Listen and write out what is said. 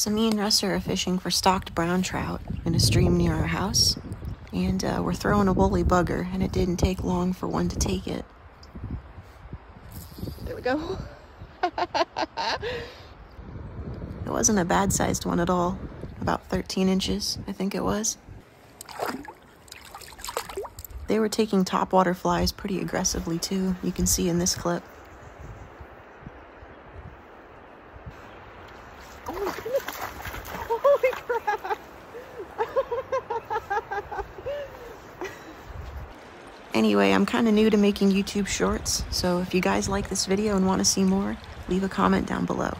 So me and Russ are fishing for stocked brown trout in a stream near our house. And uh, we're throwing a woolly bugger, and it didn't take long for one to take it. There we go. it wasn't a bad sized one at all. About 13 inches, I think it was. They were taking topwater flies pretty aggressively too, you can see in this clip. Holy crap! Anyway, I'm kind of new to making YouTube shorts, so if you guys like this video and want to see more, leave a comment down below.